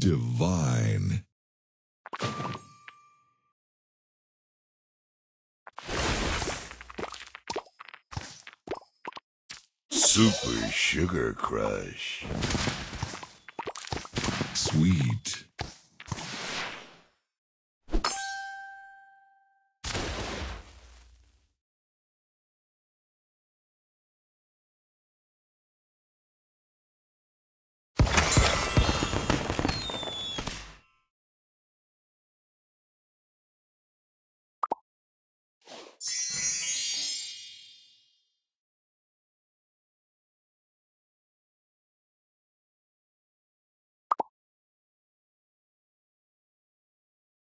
Divine. Super Sugar Crush. Sweet.